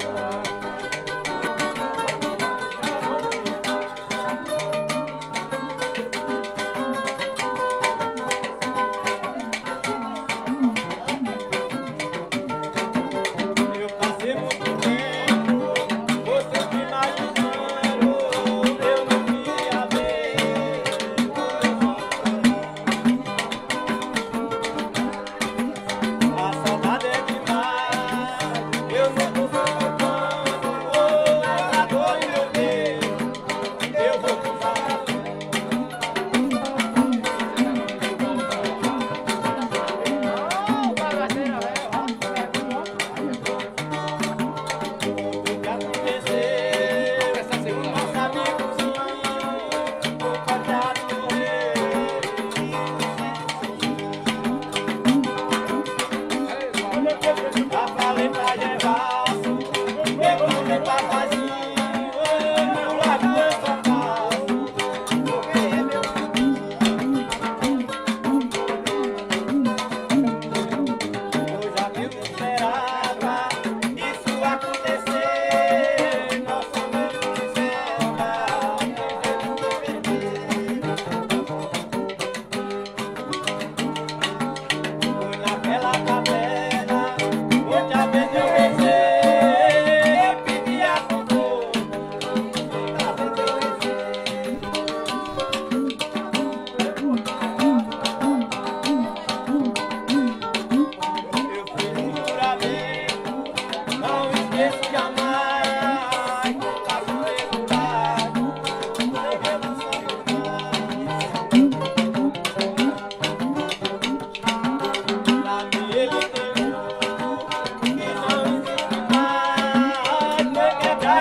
Eu